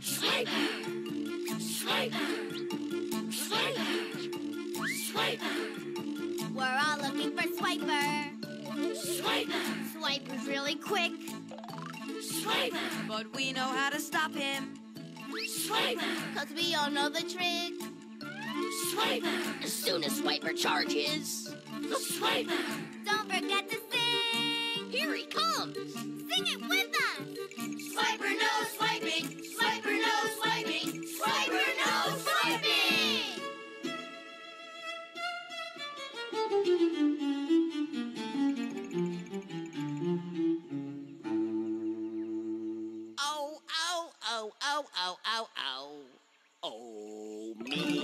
Swiper! Swiper! Swiper! Swiper! We're all looking for Swiper. Swiper! Swiper's really quick. Swiper! But we know how to stop him. Swiper! Cause we all know the trick. Swiper! As soon as Swiper charges, Swiper! Don't forget to sing. here he comes. Sing it with Oh, oh, oh, oh, oh, oh, oh, oh me.